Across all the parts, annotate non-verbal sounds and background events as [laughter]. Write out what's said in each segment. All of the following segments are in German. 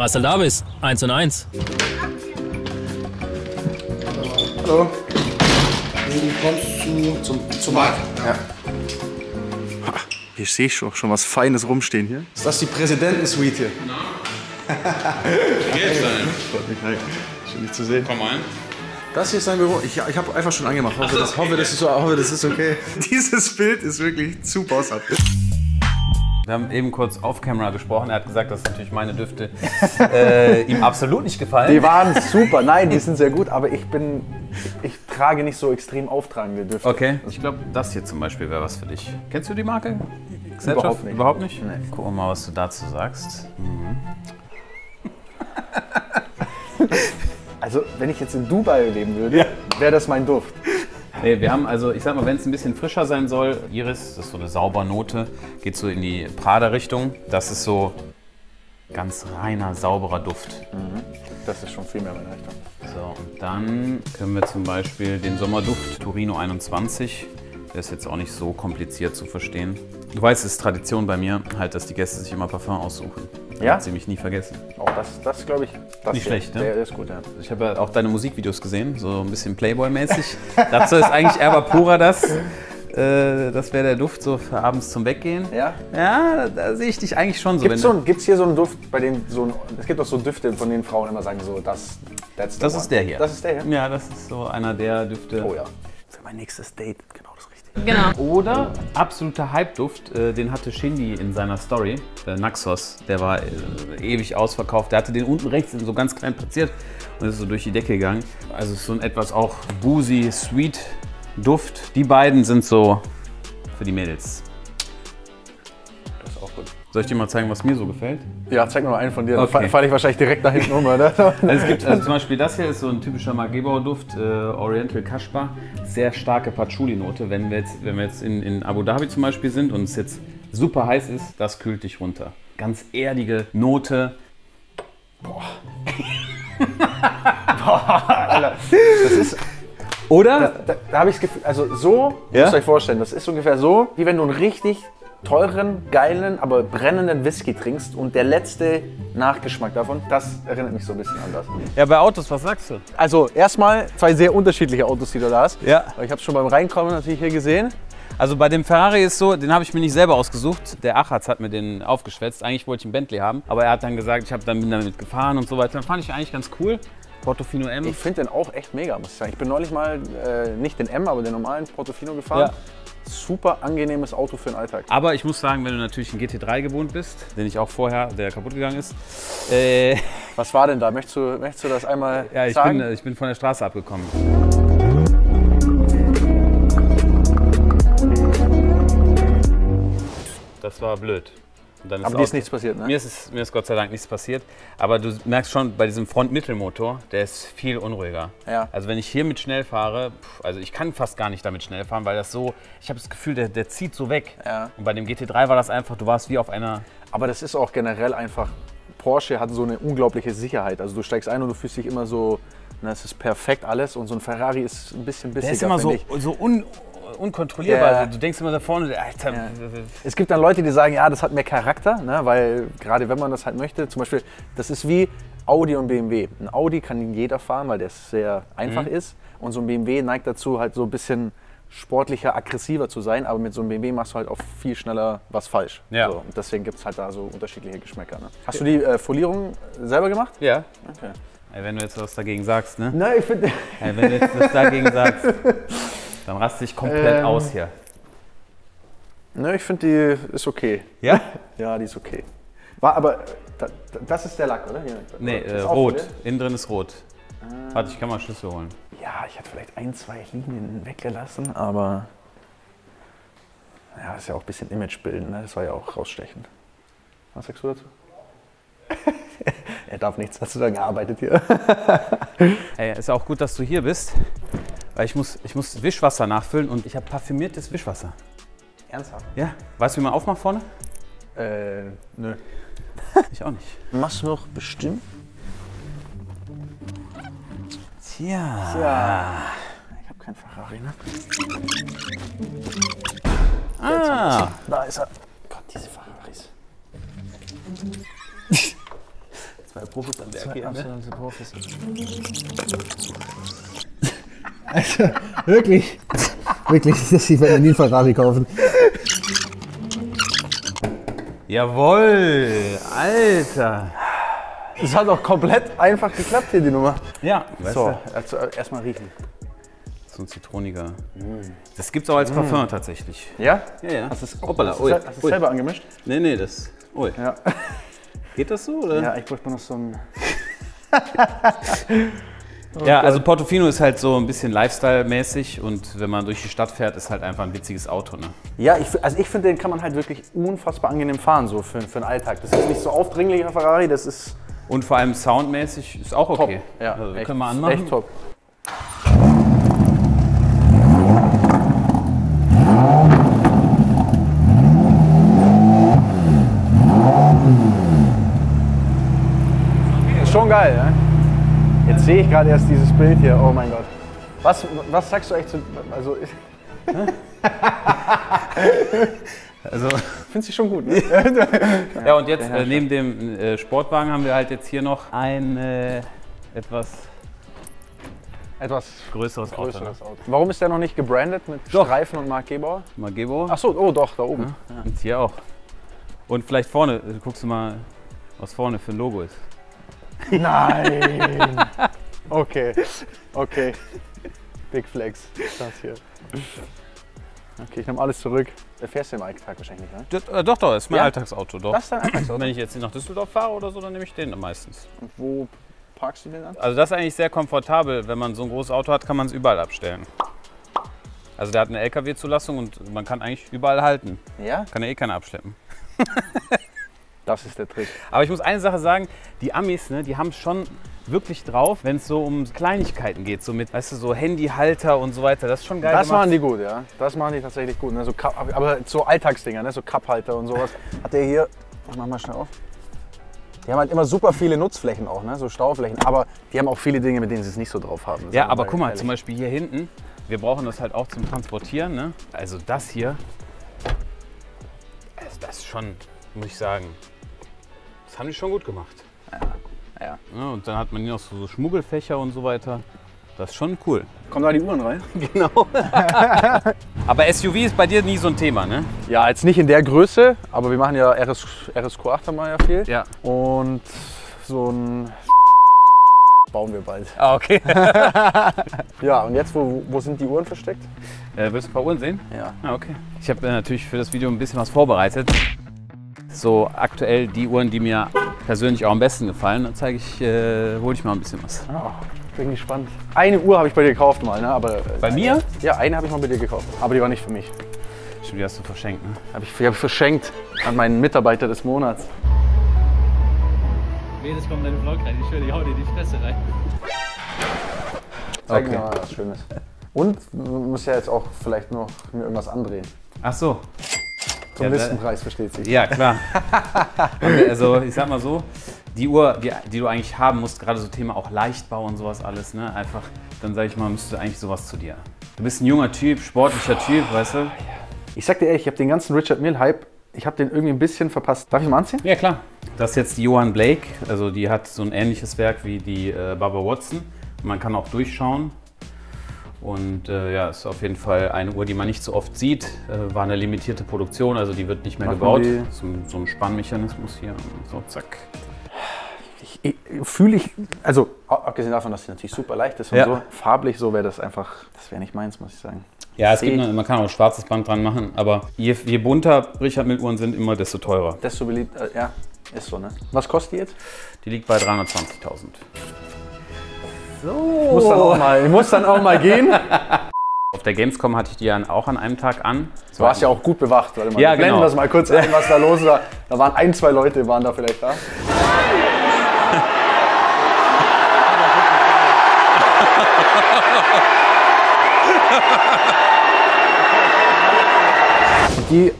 Marcel Davis, 1 und 1. Hallo. Du kommst zu, zum, zum Markt. Ja. Hier sehe ich schon, schon was Feines rumstehen hier. Ist das die Präsidentensuite hier? [laughs] Wie geht's hi. Schön, dich zu sehen. Komm ein. Das hier ist sein Büro. Ich, ich habe einfach schon angemacht. Hoffe, das, hoffe, das, ist, so- hoffe, das ist okay. [laughs] Dieses Bild ist wirklich zu bosshaft. Wir haben eben kurz off-camera gesprochen. Er hat gesagt, dass natürlich meine Düfte äh, ihm absolut nicht gefallen. Die waren super, nein, die sind sehr gut, aber ich bin, ich trage nicht so extrem auftragende Düfte. Okay, ich glaube, das hier zum Beispiel wäre was für dich. Kennst du die Marke? Gesellschaft? Überhaupt nicht. Überhaupt nicht? Nee. Gucken wir mal, was du dazu sagst. [laughs] Also, wenn ich jetzt in Dubai leben würde, wäre das mein Duft. Nee, wir haben also, ich sag mal, wenn es ein bisschen frischer sein soll, Iris, das ist so eine saubere Note, geht so in die Prada-Richtung. Das ist so ganz reiner, sauberer Duft. Das ist schon viel mehr meine Richtung. So, und dann können wir zum Beispiel den Sommerduft Torino 21. Der ist jetzt auch nicht so kompliziert zu verstehen. Du weißt, es ist Tradition bei mir, halt, dass die Gäste sich immer Parfum aussuchen. Ja? Hat sie mich nie vergessen. Oh, das, das glaube ich, das Nicht schlecht, ne? Der ist gut, ja. Ich habe ja auch deine Musikvideos gesehen, so ein bisschen Playboy-mäßig. [laughs] Dazu ist eigentlich Erba Pura das. Äh, das wäre der Duft so für abends zum Weggehen. Ja? Ja, da sehe ich dich eigentlich schon so. Gibt's, wenn so hier so einen Duft, bei dem so ein, es gibt doch so Düfte, von denen Frauen immer sagen, so, das, that's the das one. ist der hier. Das ist der hier? Ja, das ist so einer der Düfte. Oh ja. Für mein nächstes Date, genau. Genau. Oder absoluter Hype-Duft, äh, den hatte Shindy in seiner Story, der Naxos, der war äh, ewig ausverkauft. Der hatte den unten rechts so ganz klein platziert und ist so durch die Decke gegangen. Also ist so ein etwas auch boozy, sweet Duft. Die beiden sind so für die Mädels. Soll ich dir mal zeigen, was mir so gefällt? Ja, zeig mir mal einen von dir, dann Okay. falle fall ich wahrscheinlich direkt da hinten um, oder? [laughs] Also es gibt also zum Beispiel das hier ist so ein typischer Magebau-Duft, äh, Oriental Kashba, sehr starke Patchouli-Note. Wenn wir jetzt, wenn wir jetzt in, in Abu Dhabi zum Beispiel sind und es jetzt super heiß ist, das kühlt dich runter. Ganz erdige Note. [laughs] [laughs] Das ist, Oder? da, da habe ich das Gefühl, also so, Ja? müsst ihr euch vorstellen, das ist ungefähr so, wie wenn du einen richtig teuren, geilen, aber brennenden Whisky trinkst und der letzte Nachgeschmack davon, das erinnert mich so ein bisschen an das. Ja, bei Autos, was sagst du? Also erstmal zwei sehr unterschiedliche Autos, die du da hast. Ja. Ich habe es schon beim Reinkommen natürlich hier gesehen. Also bei dem Ferrari ist so, den habe ich mir nicht selber ausgesucht. Der Achatz hat mir den aufgeschwätzt. Eigentlich wollte ich einen Bentley haben, aber er hat dann gesagt, ich habe dann bin damit gefahren und so weiter. Dann fand ich eigentlich ganz cool. Portofino M. Ich finde den auch echt mega, muss ich sagen. Ich bin neulich mal, äh, nicht den M, aber den normalen Portofino gefahren. Ja. Super angenehmes Auto für den Alltag. Aber ich muss sagen, wenn du natürlich einen GT3 gewohnt bist, den ich auch vorher, der kaputt gegangen ist, äh, [laughs] Was war denn da? Möchtest du, möchtest du das einmal ja, ich sagen? bin, äh, ich bin von der Straße abgekommen. Das war blöd. Dann aber dir ist nichts passiert, ne? Mir ist, es- mir ist Gott sei Dank nichts passiert. Aber du merkst schon, bei diesem Front-Mittelmotor, der ist viel unruhiger. Ja. Also wenn ich hier mit schnell fahre, pff, also ich kann fast gar nicht damit schnell fahren, weil das so, ich habe das Gefühl, der, der zieht so weg. Ja. Und bei dem GT3 war das einfach, du warst wie auf einer, Aber das ist auch generell einfach, Porsche hat so eine unglaubliche Sicherheit. Also du steigst ein und du fühlst dich immer so, na, es ist perfekt alles und so ein Ferrari ist ein bisschen bissiger, der ist immer so, ich. so un, unkontrollierbar. Ja. Du denkst immer da vorne, Alter, Ja. Es gibt dann Leute, die sagen, ja, das hat mehr Charakter, ne? weil gerade wenn man das halt möchte, zum Beispiel, das ist wie Audi und BMW. Ein Audi kann jeder fahren, weil der sehr einfach Mhm. ist und so ein BMW neigt dazu, halt so ein bisschen sportlicher, aggressiver zu sein, aber mit so einem BMW machst du halt auch viel schneller was falsch. Ja. So, und deswegen gibt es halt da so unterschiedliche Geschmäcker. Ne? Hast du die äh, Folierung selber gemacht? ja. Okay. Ey, wenn du jetzt was dagegen sagst, ne? Nein, ich finde. Wenn du jetzt was dagegen sagst, [laughs] dann raste ich komplett Ähm. aus hier. Ne, ich finde, die ist okay. Ja? [laughs] Ja, die ist okay. War aber, da, da- das ist der Lack, oder? Hier. Nee, äh, rot. foliert? Innen drin ist rot. Warte, ich kann mal Schlüssel holen. Ja, ich hätte vielleicht ein, zwei Linien weggelassen, aber ja, das ist ja auch ein bisschen Imagebilden, ne? das war ja auch rausstechend. Was sagst du dazu? [laughs] er darf nichts, hast du da gearbeitet hier? [laughs] Ey, ist auch gut, dass du hier bist, weil ich muss, ich muss Wischwasser nachfüllen und ich habe parfümiertes Wischwasser. Ernsthaft? Ja? Weißt du, wie man aufmacht vorne? Äh, nö. [laughs] Ich auch nicht. Machst du noch bestimmt? Tja. Ja. Ich habe kein Ferrari, ne? Ah. Da ist er. Gott, diese Ferraris. [laughs] Zwei Profis am Werk hier. Absolute Profis. Also, wirklich, wirklich, dass ich werde nie einen Ferrari kaufen. Jawohl, Alter. Das hat auch komplett einfach geklappt hier, die Nummer. Ja, weißt So, du, also erstmal riechen. so ein zitroniger. Das gibt's auch als Parfum tatsächlich. Ja? Ja, ja. Hast du es Hoppala, hast ui, du es- hast du es selber angemischt? Nee, nee, das. Ui. Ja. Geht das so, oder? Ja, ich bräuchte noch so ein. [laughs] Ja, also Portofino ist halt so ein bisschen Lifestyle-mäßig und wenn man durch die Stadt fährt, ist halt einfach ein witziges Auto. Ne? Ja, ich, also ich finde, den kann man halt wirklich unfassbar angenehm fahren, so für, für den Alltag. Das ist nicht so aufdringlicher Ferrari, das ist Und vor allem soundmäßig ist auch top. okay. Ja, also, echt, können wir anmachen. Echt top. Schon geil, sehe ich gerade erst dieses Bild hier, oh mein Gott. Was, was sagst du echt zu. Also, [laughs] Also, finde sie schon gut, ne? [laughs] ja, und jetzt äh, neben dem äh, Sportwagen haben wir halt jetzt hier noch ein äh, etwas Etwas größeres, Auto. Ne? größeres Auto. Warum ist der noch nicht gebrandet mit Doch. Streifen und Mark Gebauer? Magebo. Ach so, oh doch, da oben. Und hier auch. Und vielleicht vorne, äh, guckst du mal, was vorne für ein Logo ist. Nein! [laughs] Okay, okay. Big Flex, das hier. Okay, ich nehme alles zurück. Der fährst du im Alltag wahrscheinlich nicht, ne? Das, äh, doch, doch, ist mein Ja? Alltagsauto. Doch. Das ist dein Alltagsauto. Wenn ich jetzt nach Düsseldorf fahre oder so, dann nehme ich den meistens. Und wo parkst du den an? Also das ist eigentlich sehr komfortabel. Wenn man so ein großes Auto hat, kann man es überall abstellen. Also der hat eine LKW-Zulassung und man kann eigentlich überall halten. Ja? Kann ja eh keiner abschleppen. Das ist der Trick. Aber ich muss eine Sache sagen, die Amis, ne, die haben es schon wirklich drauf, wenn es so um Kleinigkeiten geht, so mit, weißt du, so Handyhalter und so weiter. Das ist schon geil Das gemacht. machen die gut, ja. Das machen die tatsächlich gut. Ne? So Cup, aber so Alltagsdinger, ne? so Cup-Halter und sowas. Hat der hier, ich mach mal schnell auf. Die haben halt immer super viele Nutzflächen auch, ne? so Stauflächen. Aber die haben auch viele Dinge, mit denen sie es nicht so drauf haben. Ja, Sagen aber guck mal, ehrlich. zum Beispiel hier hinten, wir brauchen das halt auch zum Transportieren. Ne? Also das hier, das ist schon, muss ich sagen, das haben die schon gut gemacht. Ja. Ja, und dann hat man hier noch so, so Schmuggelfächer und so weiter. Das ist schon cool. Kommen da die Uhren rein? [laughs] [laughs] Aber SUV ist bei dir nie so ein Thema, ne? Ja, jetzt nicht in der Größe, aber wir machen ja RS, RSQ8 haben wir ja viel. Ja. Und so ein [laughs] bauen wir bald. Ah, okay. Ja, und jetzt, wo, wo sind die Uhren versteckt? äh, willst du ein paar Uhren sehen? Ja. Ah, okay. Ich habe äh, natürlich für das Video ein bisschen was vorbereitet. So aktuell die Uhren, die mir persönlich auch am besten gefallen. Dann zeige ich, äh, hole ich mal ein bisschen was. Oh, bin gespannt. Eine Uhr habe ich bei dir gekauft mal, ne? Aber, äh, Bei mir? Ja, eine habe ich mal bei dir gekauft. Aber die war nicht für mich. Stimmt, die hast du verschenkt, ne? Hab ich, die habe ich verschenkt an meinen Mitarbeiter des Monats. Jedes kommt in deinen Vlog rein. Ich schwöre, ich hau dir die Fresse rein. Zeig Okay. mir mal was Schönes. Und muss ja jetzt auch vielleicht noch mir irgendwas andrehen. Ach so. Zum Ja, da- Listenpreis versteht sich. Ja, klar. [laughs] Also ich sag mal so, die Uhr, die, die du eigentlich haben musst, gerade so Thema auch Leichtbau und sowas alles, ne? Einfach, dann sag ich mal, müsste eigentlich sowas zu dir. Du bist ein junger Typ, sportlicher Typ, weißt du? Ich sag dir ehrlich, ich habe den ganzen Richard Mill-Hype, ich habe den irgendwie ein bisschen verpasst. Darf ich mal anziehen? Ja, klar. Das ist jetzt die Johan Blake, also die hat so ein ähnliches Werk wie die äh, Barbara Watson. Man kann auch durchschauen. Und äh, ja, ist auf jeden Fall eine Uhr, die man nicht so oft sieht. Äh, war eine limitierte Produktion, also die wird nicht mehr Darf gebaut. die- So, ein- Spannmechanismus hier. So, zack. Ich, fühle ich, also abgesehen davon, dass sie natürlich super leicht ist und Ja. so, farblich so wäre das einfach, das wäre nicht meins, muss ich sagen. Ja, es gibt, ich. noch- man kann auch ein schwarzes Band dran machen, aber je, je bunter Richard Mill Uhren sind, immer desto teurer. Desto beliebt, äh, ja, ist so, ne? Was kostet die jetzt? Die liegt bei 320.000. Muss dann auch mal, muss dann auch mal gehen. [laughs] Auf der Gamescom hatte ich die ja auch an einem Tag an. Du warst ja auch gut bewacht, warte mal. Ja, wir blenden genau. das mal kurz ein, was da los war. Da waren ein, zwei Leute, waren da vielleicht da. [laughs] Die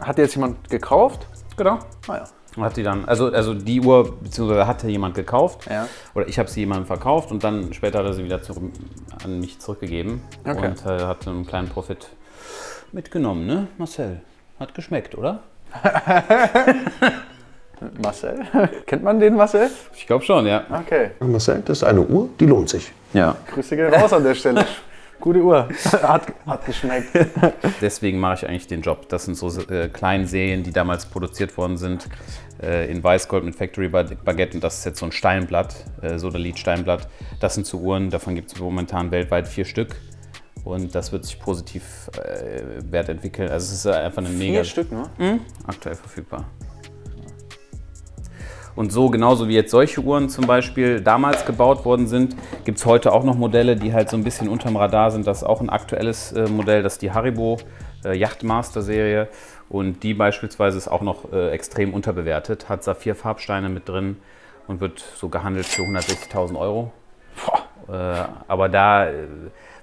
hat jetzt jemand gekauft? Genau. Ah ja. Und hat die dann, also, also die Uhr, beziehungsweise hatte jemand gekauft. Ja. Oder ich habe sie jemandem verkauft und dann später hat er sie wieder zurück, an mich zurückgegeben. Okay. Und äh, hat einen kleinen Profit mitgenommen, ne? Marcel, hat geschmeckt, oder? [laughs] Marcel? [laughs] Kennt man den Marcel? Ich glaube schon, ja. Okay. Marcel, das ist eine Uhr, die lohnt sich. Ja. Grüße gehen raus an der Stelle. [laughs] Gute Uhr. [laughs] Hat, hat geschmeckt. [laughs] Deswegen mache ich eigentlich den Job. Das sind so äh, kleine Serien, die damals produziert worden sind. Äh, in Weißgold mit Factory Baguette. Und das ist jetzt so ein Steinblatt, äh, Sodalit Steinblatt. Das sind so Uhren, davon gibt es momentan weltweit vier Stück. Und das wird sich positiv äh, wert entwickeln. Also es ist einfach eine mega. Vier Stück nur? aktuell verfügbar. Und so, genauso wie jetzt solche Uhren zum Beispiel damals gebaut worden sind, gibt es heute auch noch Modelle, die halt so ein bisschen unterm Radar sind. Das ist auch ein aktuelles äh, Modell, das ist die Haribo äh, Yachtmaster Serie. Und die beispielsweise ist auch noch äh, extrem unterbewertet, hat Saphir-Farbsteine mit drin und wird so gehandelt für 160.000 Euro. Äh, aber da, äh,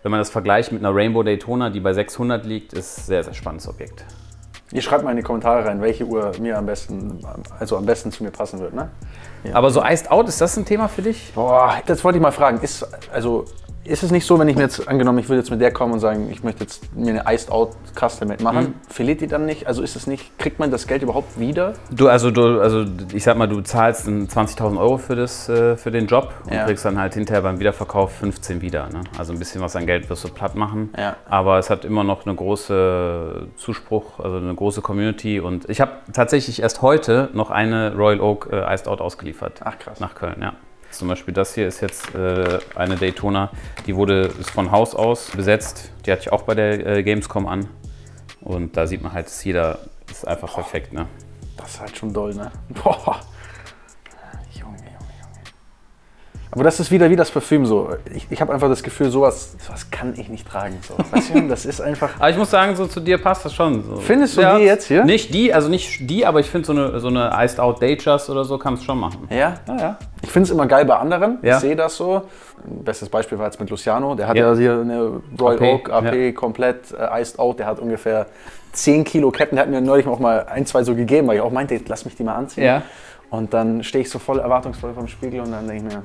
wenn man das vergleicht mit einer Rainbow Daytona, die bei 600 liegt, ist ein sehr, sehr spannendes Objekt. Ihr schreibt mal in die Kommentare rein, welche Uhr mir am besten, also am besten zu mir passen wird, ne? Aber so Iced Out, ist das ein Thema für dich? Boah, das wollte ich mal fragen. Ist, also, ist es nicht so, wenn ich mir jetzt angenommen, ich will jetzt mit der kommen und sagen, ich möchte jetzt mir eine Iced Out Custom Made machen, verliert die dann nicht? Also ist es nicht, kriegt man das Geld überhaupt wieder? Du, also, du, also ich sag mal, du zahlst dann 20.000 Euro für, das, äh, für den Job und Ja. kriegst dann halt hinterher beim Wiederverkauf 15 wieder. Ne? Also ein bisschen was an Geld wirst du platt machen. Ja. Aber es hat immer noch eine große Zuspruch, also eine große Community. Und ich habe tatsächlich erst heute noch eine Royal Oak äh, Iced Out ausgeliefert. Ach, krass. Nach Köln, ja. Zum Beispiel das hier ist jetzt äh, eine Daytona, die wurde von Haus aus besetzt. Die hatte ich auch bei der äh, Gamescom an. Und da sieht man halt, dass jeder ist einfach perfekt. Ne? Das ist halt schon doll, ne? [laughs] Boah. Aber das ist wieder wie das Parfüm so. Ich, ich habe einfach das Gefühl, sowas, sowas kann ich nicht tragen. So. Weißt du, das ist einfach. Aber ich muss sagen, so zu dir passt das schon. So. Findest du die jetzt hier? Nicht die, also nicht die, aber ich finde so eine, so eine Iced Out Datejust oder so kann es schon machen. Ja? Ja, ja. Ich finde es immer geil bei anderen. Ja. Ich sehe das so. Bestes Beispiel war jetzt mit Luciano. Der hat Ja. ja, hier eine Royal AP, Oak AP ja. komplett äh, iced out. Der hat ungefähr 10 Kilo Ketten. Der hat mir neulich auch mal ein, zwei so gegeben, weil ich auch meinte, lass mich die mal anziehen. Ja. Und dann stehe ich so voll erwartungsvoll vom Spiegel und dann denke ich mir,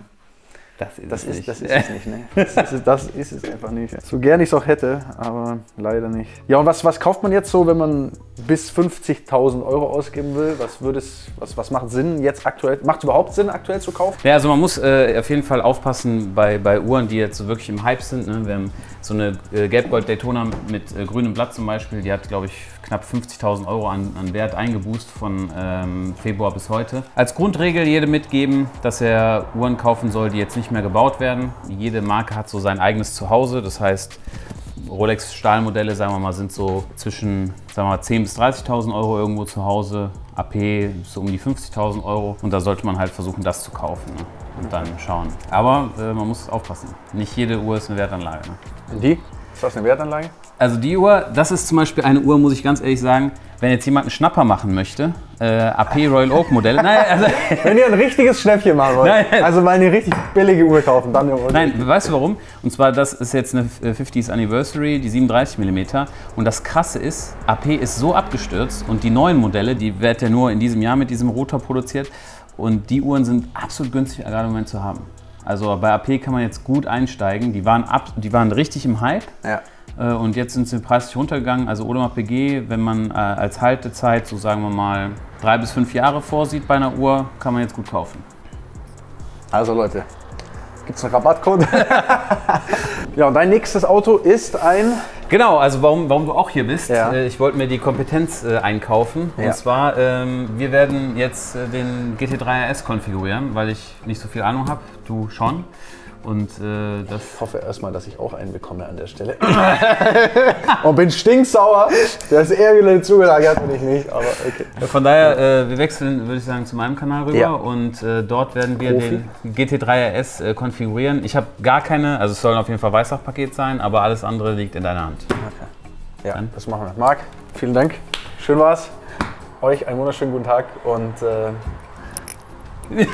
Das ist, das es ist, nicht. das ist es nicht. Ne? [laughs] Das, ist, das ist es einfach nicht. So gern ich es auch hätte, aber leider nicht. Ja, und was, was kauft man jetzt so, wenn man bis 50.000 Euro ausgeben will? Was, würde es, was, was macht Sinn jetzt aktuell? Macht es überhaupt Sinn, aktuell zu kaufen? Ja, also man muss äh, auf jeden Fall aufpassen bei, bei Uhren, die jetzt so wirklich im Hype sind. Ne? Wir haben so eine äh, Gelbgold Daytona mit äh, grünem Blatt zum Beispiel, die hat, glaube ich, knapp 50.000 Euro an, an Wert eingeboost von ähm, Februar bis heute. Als Grundregel jedem mitgeben, dass er Uhren kaufen soll, die jetzt nicht mehr gebaut werden. Jede Marke hat so sein eigenes Zuhause, das heißt, Rolex Stahlmodelle, sagen wir mal, sind so zwischen sagen wir mal, 10.000 bis 30.000 Euro irgendwo zu Hause. AP so um die 50.000 Euro. Und da sollte man halt versuchen, das zu kaufen ne? und dann schauen. Aber äh, man muss aufpassen. Nicht jede Uhr ist eine Wertanlage. Ne? Die? Ist das eine Wertanlage? Also die Uhr, das ist zum Beispiel eine Uhr, muss ich ganz ehrlich sagen, wenn jetzt jemand einen Schnapper machen möchte, äh, AP Royal Oak Modelle, naja, also, [laughs] Wenn ihr ein richtiges Schnäppchen machen wollt, Nein. also mal eine richtig billige Uhr kaufen, dann eine Uhr. Nein, weißt du warum? Und zwar, das ist jetzt eine äh, 50th Anniversary, die 37 mm. Und das Krasse ist, AP ist so abgestürzt und die neuen Modelle, die wird ja nur in diesem Jahr mit diesem Rotor produziert. Und die Uhren sind absolut günstig gerade im Moment zu haben. Also bei AP kann man jetzt gut einsteigen. Die waren, ab, die waren richtig im Hype. Ja. Äh, Und jetzt sind sie preislich runtergegangen. Also Audemars PG, wenn man äh, als Haltezeit, so sagen wir mal, drei bis fünf Jahre vorsieht bei einer Uhr, kann man jetzt gut kaufen. Also Leute, gibt es einen Rabattcode? [laughs] ja, und dein nächstes Auto ist ein. Genau, also warum, warum du auch hier bist. Ja. Äh, Ich wollte mir die Kompetenz äh, einkaufen. Ja. Und zwar, ähm, wir werden jetzt äh, den GT3 RS konfigurieren, weil ich nicht so viel Ahnung habe. Du schon. Und äh, das. Ich hoffe erstmal, dass ich auch einen bekomme an der Stelle. [laughs] und bin stinksauer. Das Ärgerle zugelagert bin ich nicht, aber okay. Von daher, äh, wir wechseln, würde ich sagen, zu meinem Kanal rüber Ja. und äh, dort werden wir Profi. den GT3 RS äh, konfigurieren. Ich habe gar keine, also es soll auf jeden Fall Weißach-Paket sein, aber alles andere liegt in deiner Hand. Ja, das machen wir. Marc, vielen Dank. Schön war's. Euch einen wunderschönen guten Tag und äh, [laughs]